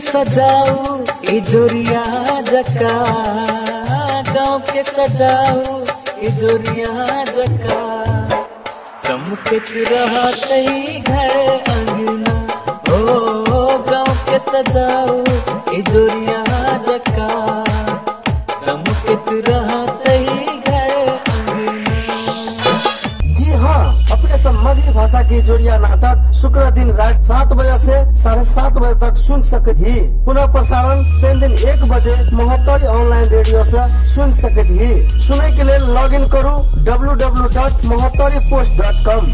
सजाऊ इजोरिया जका। गाँव के सजाऊ इजोरिया जका। चमकत रहते घर अंगना। ओ, गाँव के सजाऊ ए भाषा की जोड़िया नाटक शुक्र दिन रात सात बजे से साढ़े सात बजे तक सुन सकते ही। पुनः प्रसारण शनि दिन एक बजे महोत्तरी ऑनलाइन रेडियो से सुन सकते ही। सुने के लिए लॉग इन करू W W dot Mahottari post dot com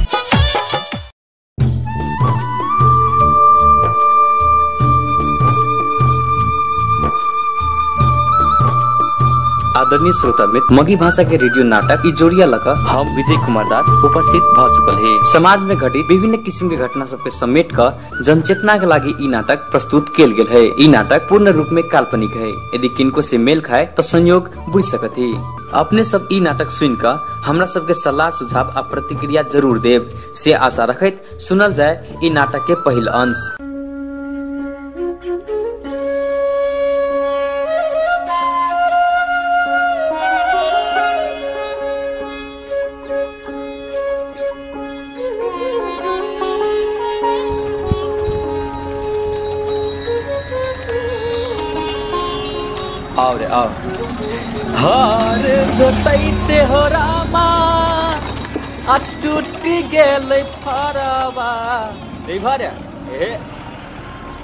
आदरणीय श्रोता मित्र, मगी भाषा के रेडियो नाटक इजोरिया लक हम विजय कुमार दास उपस्थित भ चुकल है। समाज में घटी विभिन्न किसिम के घटना सबके समेट कर जनचेतना के लागि नाटक प्रस्तुत कियल गेल है। नाटक पूर्ण रूप में काल्पनिक है। यदि किनको से मेल खाए तो संयोग बुझ सकत ही। अपने सब ई नाटक सुन कर हमरा सबके सलाह, सुझाव आ प्रतिक्रिया ज़रूर देव से आशा रखैत सुनल जाए ई नाटक के पहिल अंश। हार जोतैते हो रामा आ टूटी गेलै फरवा। रे भरे ए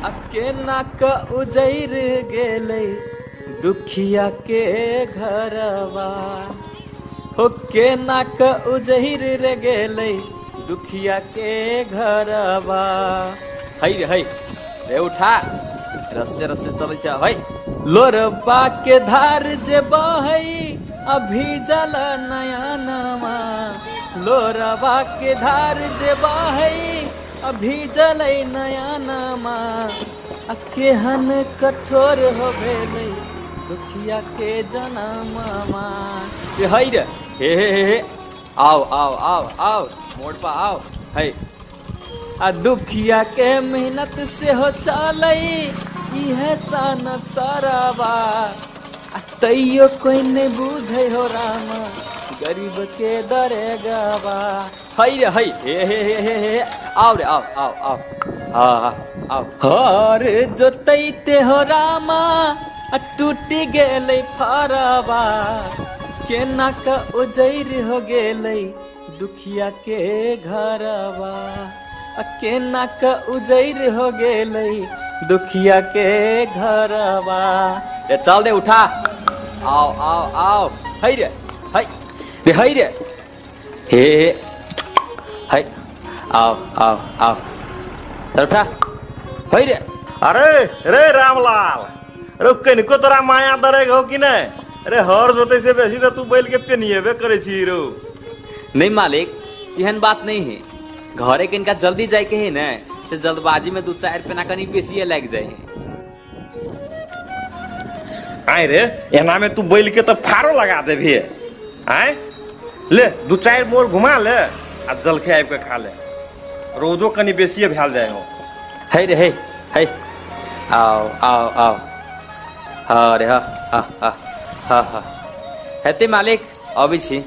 आ केना क उजैर गेलै दुखिया के घरवा। हो केना क उजैर रे गेलै दुखिया के घरवा। है रे है। रे उठा। रस्से रस्से चलै छै है। लोरबा के धार जे बहै अभी जल नया नमा। लोरबा के धार जे बहै अभी जल नया नमा। आ केहन कठोर हो भेलै दुखिया के जनममा है रे, हे हे हे आओ आओ आओ आओ मोड़ पा आओ है। आ दुखिया के मेहनत से हो चलै इहे सन सरवा तैयो कोई नहीं बुझे हो रामा। गरीब के दरे गवा है रे है, हे हे हे हे हे। आओ रे, आओ आओ आओ। हाँ हाँ आओ। हर जोतैते हो रामा। टूटी गेलै फरवा केना क उजैर हो गेलै दुखिया के घरवा। केना क उजैर हो गेलै दुखिया के घरवा। रे चल रे उठा। आओ आओ आओ। है रे है। रे है रे। हे हे है। आओ आओ आओ। चल उठा। है रे। अरे रे रामलाल अरे कनिको तोरा माया दरे हो कि नहीं अरे हर जोते से बेसी तो तू बैल के पेनिएबे करे छी रो। नहीं मालिक एहन बात नहीं है। घरे के इनका जल्दी जाए के है ना। से जल्दबाजी में दू चार पेना कनी बेसिए लग जाए आए रे एना में तू बैल के तो फारो लगा दे भी आए ले दू चार मोर घुमा ले आ जलखे आबि के खा ले। रोदो कनी बेसिए भेल जाए हो। है रे है है। आओ आओ आओ हाँ रे हाँ हाँ हाँ हाँ हाँ। हेते मालिक अबै छी।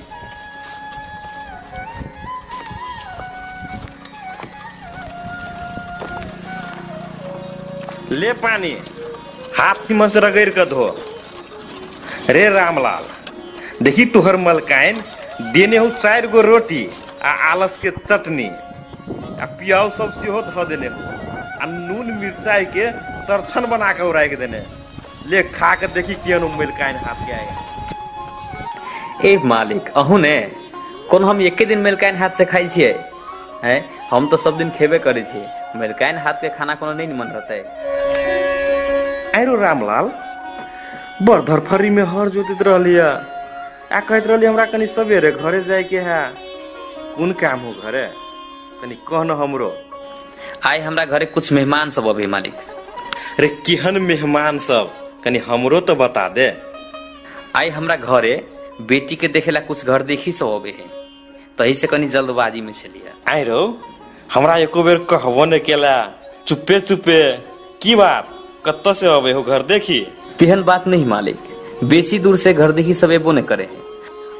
ले पानी। हाथ में से रगड़ के धो। रे रामलाल, देखी तुहर मलकाइन, देने हो चार गो रोटी आ आलस के चटनी। आ पियाऊ सब सेहो धो देने हो। आ नून मिर्चाई के तरछन बना के उड़ाई देने। ले खा के देखी केहन मलकाइन हाथ के आए। ए मालिक, अहू ने, कोन हम एके दिन मिलकाइन हाथ से खाई हैं? हम तो सब दिन खेबे करे छियै मिलकाइन हाथ के खाना कोनो नहीं निमन रहते। आरो रामलाल बड़ धरफरी में हर जोतित रहलिया। आ कहत रहली हमरा कनी सवेरे घरे जाए के है। कोन काम हो घरे? कनी कहन हमरो। आइ हमरा घरे कुछ मेहमान सब अभी मालिक। रे केहन मेहमान सब? कनी हमरो तो बता दे। आई हमरा घरे बेटी के देखेला कुछ घर देखी सब अबे है। तही से कनी जल्दबाजी में छलिया। आइ रो हमरा एको बेर कहबो ने केला। चुपे चुपे की बात? कत्ता से अबे हो घर देखी। तेहन बात नहीं मालिक। बेसी दूर से घर देखी सब एबो नहीं करे हैं।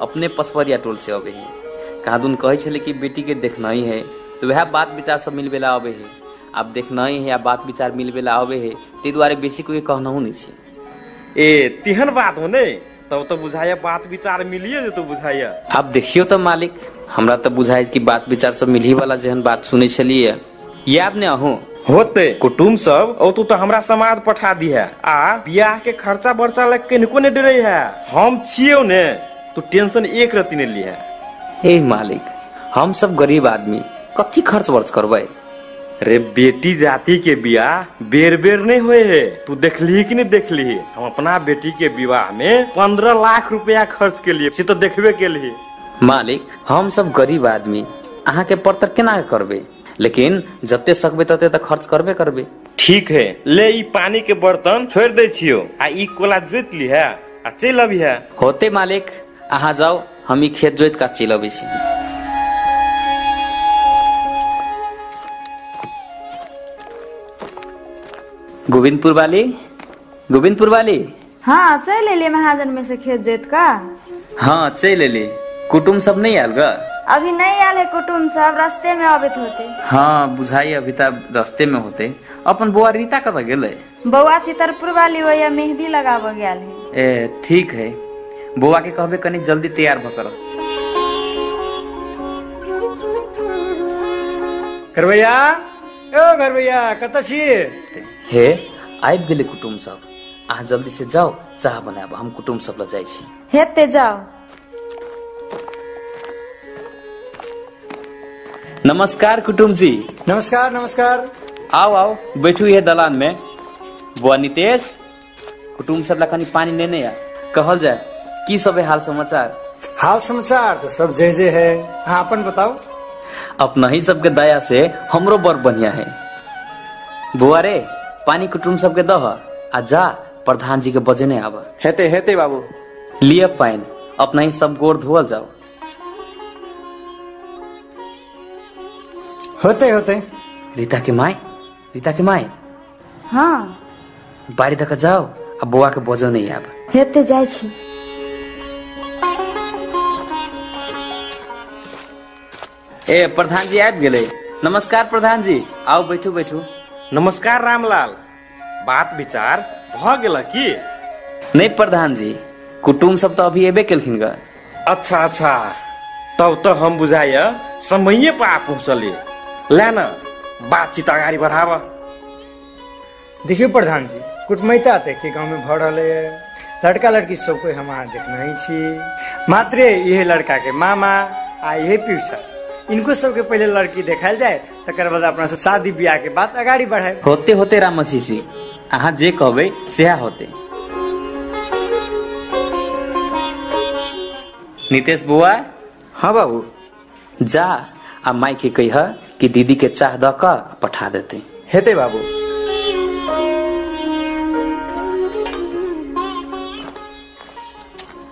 अपने पसवरिया टोल से अबे हैं। कहा दुन कहे छले कि बेटी के देखना ही है तो वह बात विचार सब मिल बेला अबे है। अब देखना ही है या बात विचार मिल बेला अबे है ते द्वारे बेसी कोई कहना हो नहीं छे। ए तिहन बात हो नहीं तब तो बुझाया बात विचार मिलिए जो तो बुझाया आप देखियो तो मालिक हमरा तो बुझाए कि बात विचार सब मिली वाला जहन बात सुने छलिए। याद ने अहूँ होते कुटुम सब और तू तो हमरा समाज पठा दी है। आ बियाह के खर्चा बर्चा लग के निको ने डरे है। हम छियो ने तू टेंशन एक रति ने ली है। ए मालिक हम सब गरीब आदमी कथी खर्च वर्च करबै? रे बेटी जाति के बियाह बेर बेर नहीं हुए है। तू देखली कि नहीं देखली हम अपना बेटी के विवाह में पंद्रह लाख रुपया खर्च के लिए तो देखबे के लिए मालिक हम सब गरीब आदमी अहाँ के परतर केना करबे? लेकिन जते सकबे तते तो खर्च करबे करबे। ठीक है ले ई पानी के बर्तन छोड़ दे छियो आ ई कोला जोत ली है आ चल अभी है। होते मालिक अहाँ जाओ हम ई खेत जोत का चल अबै छी। गोविंदपुर वाली? गोविंदपुर वाली? हाँ चल एलिए महाजन में से खेत जोत का। हाँ चल एली कुटुम सब नहीं आयल ग? अभी नहीं आयल है कुटुम सब रास्ते में आबित होते। हाँ बुझाई अभी तक रास्ते में होते। अपन बुआ रीता कतऽ गेलै? बउआ चितरपुर वाली वही मेहंदी लगाबो गया है। ए ठीक है। बौआ के कहबे कनी जल्दी तैयार भ कर घरवैया? ओ घरवैया कतऽ छी? हे आबि गेलै कुटुम सब। अहाँ जल्दी से जाओ चाह बनाब हम कुटुम सब लऽ जाइ छी। हेते जाओ नमस्कार कुटुम जी। नमस्कार नमस्कार। आओ आओ बैठू ये दलान में। बुआ नितेश कुटुम सब ला कनी पानी लेने आ कहल जाए की सब है हाल समाचार? हाल समाचार तो सब जय जय है। हाँ अपन बताओ। अपना ही सबके दया से हमरो बड़ बढ़िया है। बुआ रे पानी कुटुम सबके दह आ जा प्रधान जी के बजने आब हेते हेते बाबू। लिए पाइन अपना ही सब गोड़ धोअल जाओ। होते होते। रीता के माय रीता के माय हाँ। बारी दक जाओ आ बौआ के बजो नहीं आब। हेते जाइ छी। ए प्रधान जी आबि गेलै। नमस्कार प्रधान जी आओ बैठू बैठू। नमस्कार रामलाल। बात विचार भ गेल की? नहीं प्रधान जी कुटुम सब तो अभी एबे केलखिन ग। अच्छा अच्छा। तब तो हम बुझाय समये पर आ पहुँचले ला न बातचीत अगाडि बढ़ाव। देखियो प्रधान जी कुटमैता ते के गांव में भर रहे है लड़का लड़की सब कोई हम अहाँ देखना ही छी। मात्र यह लड़का के मामा आ यह फ्यूचर इनको सबके पहले लड़की देखायल जाए तकर बाद अपना सब शादी ब्याह के बाद अगाड़ी बढ़ाए होते होते राम मसीह जी अहाँ जे कहबै सेहा होते। नितेश बुआ? हाँ बाबू। जा आ माई के कह कि दीदी के चाह द क पठा देते। हेते बाबू।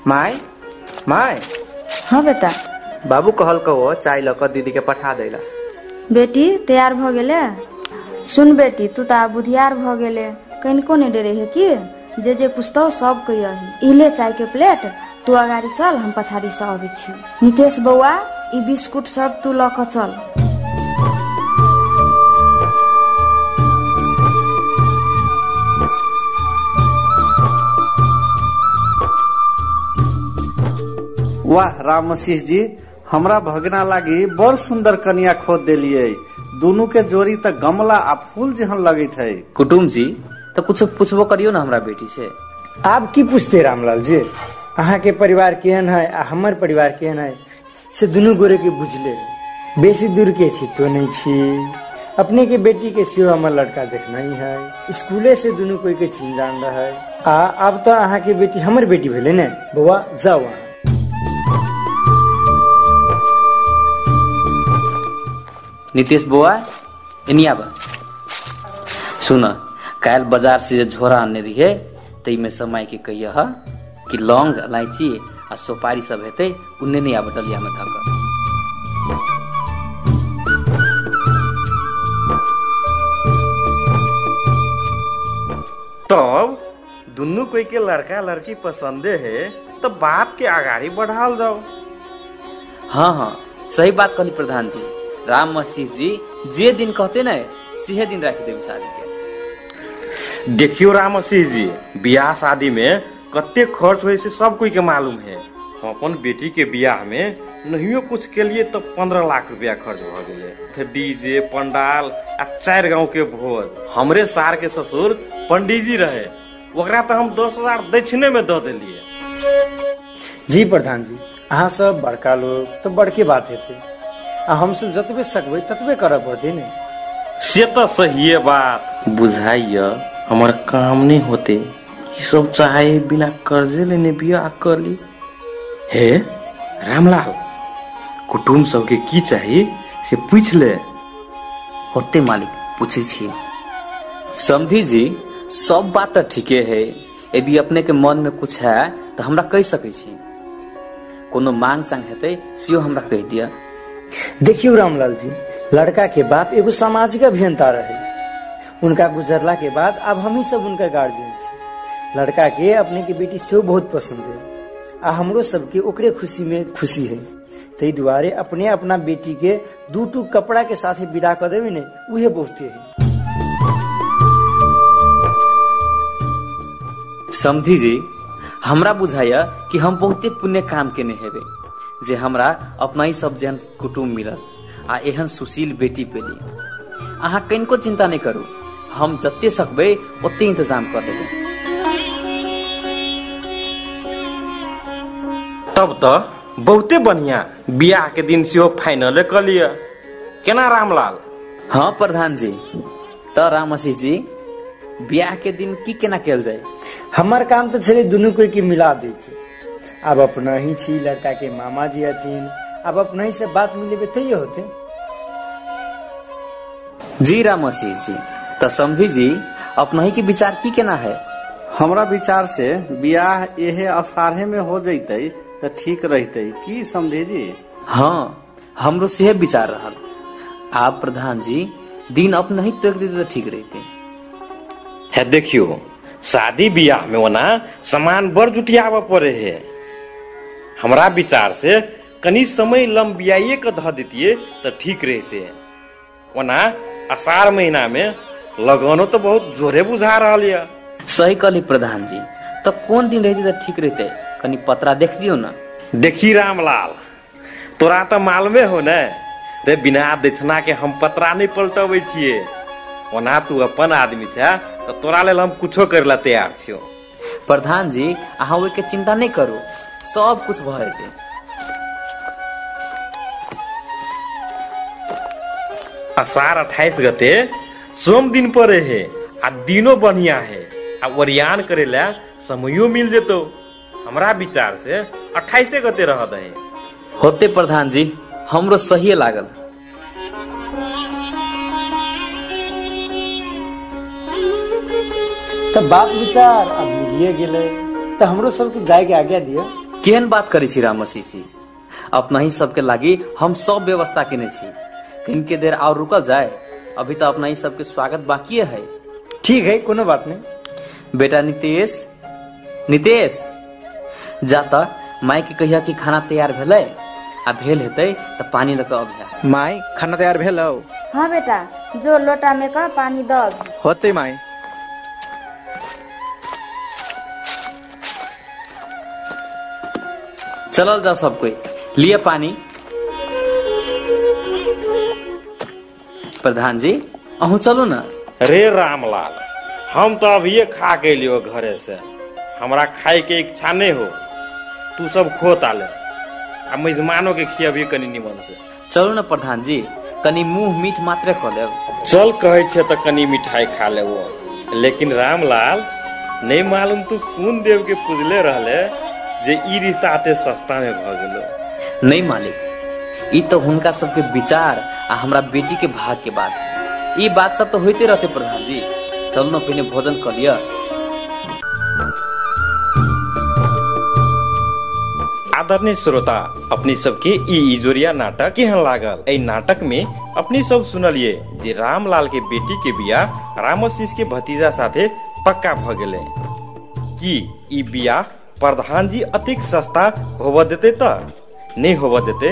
My my. हाँ बेटा। बाबू कहल कहो चाय ल क दीदी के पठा देला। बेटी तैयार भ गेले? सुन बेटी तू तो बुधियार भ गेले। कनिको नहीं डरे है कि? जे जे पुछतौ सब कही इले चाय के प्लेट तू अगाडि चल हम पछाडि से अबै छी। नितेश बौआ ई बिस्कुट सब तू ल चल। वाह राम जी हमरा भगना लागी बड़ सुंदर कन्या खोद दिलिये। दोनों के जोड़ी त गमला आ फूल जहन लगत है कुटुम जी तो कुछ पूछबो करियो ना हमरा बेटी से। आप की पूछते रामलाल जी? अहा के परिवार केहन है आ हमर परिवार केहन है से दुनू गोरे के बुझले। बेसी दूर के छी तो नहीं छी। अपने के बेटी के सेहो हमर लड़का देखना ही है स्कूले से दुनू कोई के चिन जान रहा। है आ अब तो अहाँ के बेटी हमर बेटी भेले ने? बौआ जाओ नितेश बुआ एनी आब सुन काल बाज़ार से जे झोरा आने रहिए तई में समय के कहिए ह कि लौंग इलायची आ सुपारी सब हेतै उन्ने नहीं आब डलिया में धक दुनू कोई के लड़का लड़की पसंदे है तो बात के आगाड़ी बढ़ाल जाओ। हाँ हाँ सही बात कहली प्रधान जी। राम मसीह जी जे दिन कहते न सीहे दिन रख देवी शादी के देखियो राम मसीह जी बियाह शादी में कते खर्च हुए से सब कोई के मालूम है। हम अपन बेटी के बियाह में नहियो कुछ के लिए तो पंद्रह लाख रुपया खर्च भ गेले। डीजे पंडाल आ चार गाँव के भोज। हमरे सार के ससुर पंडित जी रहे ओकरा तो हम दस हज़ार दक्षिणे में दे दिलिए जी प्रधान जी अहाँ सब बड़का लोग तो बड़के बात हेते। आ हम सब जतबे सकबै ततबे करऽ पड़ते ने। से तो सही बात। बुझाइय हमार काम नहीं होते। ये सब चाहे बिना कर्जे लेने बियाह कर ली हे रामलाल कुटुम सबके की चाहिए से पूछ ले। होते मालिक पूछे छिए समझी जी सब बात तो ठीके है। यदि अपने के मन में कुछ है तो हमरा कह सकै छी। कोनो मांग चांग हेतै सेहो हमरा कह दिया देखियो रामलाल जी लड़का के बाप एगो सामाजिक अभियंता रहे। उनका गुजरला के बाद अब हम ही सब उनका गार्जियन छी। लड़का के अपने के बेटी सेहो बहुत पसंद है, आ हमरो सबके ओकरे खुशी में खुशी है। ताहि दुआरे अपने अपना बेटी के दू टू कपड़ा के साथे विदा कर देवे ने, उहे बहुते है। समझी जी, हमरा बुझाया कि हम बहुते पुण्य काम केने हेबे। जे हमरा अपना ही सब जन कुटुम्ब मिलल आ एहन सुशील बेटी पेली। अहाँ कनिको चिंता नहीं करू हम जते सकबै ओते इंतज़ाम कर देबै। तब तो बहुते बढ़िया बियाह के दिन सेहो फाइनल कर लिया केना रामलाल? हाँ प्रधान जी तो रामसी जी ब्याह के दिन की केना कल जाए हमार काम तो छले दुनू कोई के मिला दे के अब अपना ही छी लड़का के मामा जी हथिन अब अपना ही से बात मिले तैयो होते। जी रामसी जी तो समझी जी अपना ही के विचार की केना है? हमरा विचार से बियाह एहे अषाढ़े में हो जैते तो ठीक रहते। की समझे जी? हाँ हमरो से विचार रहल। आप प्रधान जी दिन अपना ही तोड़ देते तो ठीक रहते। है देखियो शादी ब्याह में ओना सामान बड़ जुटियाव पड़े है। हमरा विचार से कनी समय लंबियाइए के ध देतिए तो ठीक रहते। ओना अषाढ़ महीना में लगनो तो बहुत जोरे बुझा रहा है सही कहली प्रधान जी तो कौन दिन रहती तो ठीक रहते? कनी पतरा देख दियो ना। देखी रामलाल तोरा तो मालूमे हो न? रे बिना दक्षिणा के हम पतरा नहीं पलटबै छियै। ओना तू अपन आदमी छै तो तोरा लेल हम कुछो करे ला तैयार छियो। प्रधान जी अहाँ ओहि के चिंता नहीं करू। सब कुछ भ जेतै। अषाढ़ अट्ठाईस गते सोम दिन पड़े है आ दिनो बढ़िया है। आ ओरियान करे ला समयो मिल जेतो। हमरा विचार से अट्ठाईसे गते रह दे होते प्रधान जी हमरो सही लागल। तब बात विचार अब मिलिए गेले तो हमरो सबके जाए के आज्ञा दिया केहन बात करै छी रामसी जी अपना ही सबके लागी हम सब व्यवस्था केने छी। कहीं के देर और रुकल जाए अभी तो अपना ही सबके स्वागत बाकी है। ठीक है कोनो बात नहीं। बेटा नितेश? नितेश? जाता माई के कहिया कि खाना तैयार भेलै आ भेल हेतै तऽ पानी कऽ अभिया। माई खाना तैयार भेल? हौ हाँ बेटा जो लोटा में का पानी दब होते माई चलल जाओ सब कोई। लिए पानी? प्रधान जी अहूँ चलू ना। रे रामलाल हम तो अभी खा के लियो घरे से। हमरा खाए के इच्छा नहीं हो। तू सब खो ताले आ मेजमानों के खियाबी कनी निमन से। चलू ना प्रधान जी कनी मुँह मीठ मात्रे कऽ लेब। चल कहे छे तो कनी मिठाई खा लेबो। लेकिन रामलाल नहीं मालूम तू कौन देव के पूजले रहले। जे ई रिश्ता आते सस्ता में भ गेलो। नहीं मालिक ई तो हुनका सबके विचार आ हमरा बेटी के भाग के बात। ई बात सब तो होते रहते प्रधान जी चलू ना पहले भोजन कर लिया आदरणीय श्रोता अपनी सबके ई इजोरिया नाटक केहन लागल? ए नाटक में अपनी सब सुनलिए जे रामलाल के बेटी के बियाह रामशीष के भतीजा साथे पक्का भ गेले। कि ई बियाह प्रधान जी अतिक सस्ता होब देते त? नहीं होब देते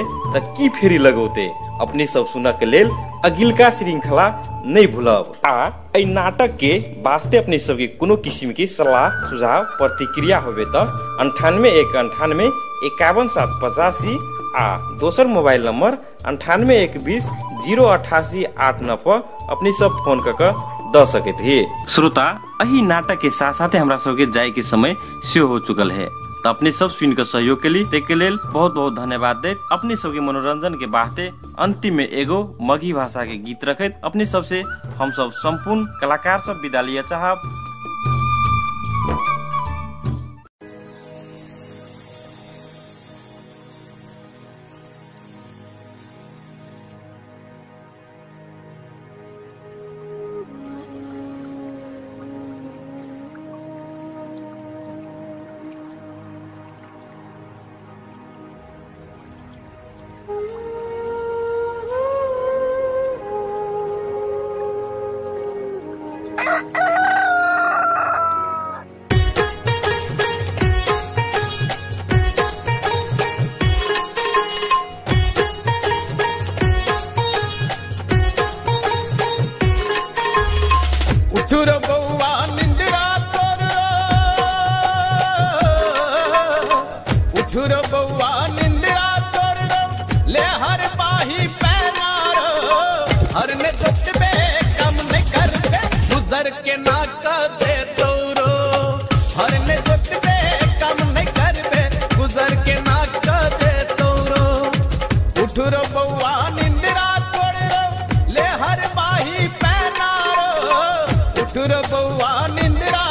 की फेरी लगौते? अपने सब सुनक के लेल अगिलका श्रृंखला नहीं भूलब। आ नाटक के वास्ते अपने सबके कोनो किस्म के सलाह, सुझाव, प्रतिक्रिया होवे त अंठानवे एक अंठानवे इक्यावन सात पचासी आ दोसर मोबाइल नंबर अंठानवे एक बीस ज़ीरो अठासी आठ नौ पर अपने सब फ़ोन क के द सके थे श्रोता अही नाटक के साथ साथ हमरा सबके के समय सेहो हो चुकल है। तो अपने सब सुन के सहयोग के लिए के बहुत बहुत धन्यवाद दे अपने सबके मनोरंजन के वास्ते अंतिम में एगो मगही भाषा के गीत रखत। अपने सबसे हम सब संपूर्ण कलाकार सब विदा चाहब। बौआ निंद्रा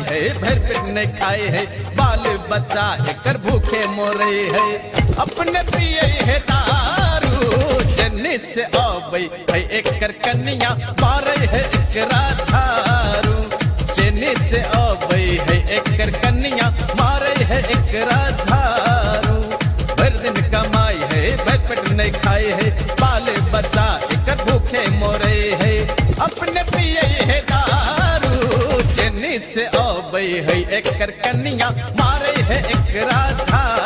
कमाई है, भर पेट ने खाए है। बाल बच्चा एकर भूखे मोरे है। अपने पिए है दारू, जन्नी से आवे है एकर कन्या मारे है एक राजू जन्नी से आवे है एकर कन्या मारे है एक झारू है एक कन्या मारे है एक झारू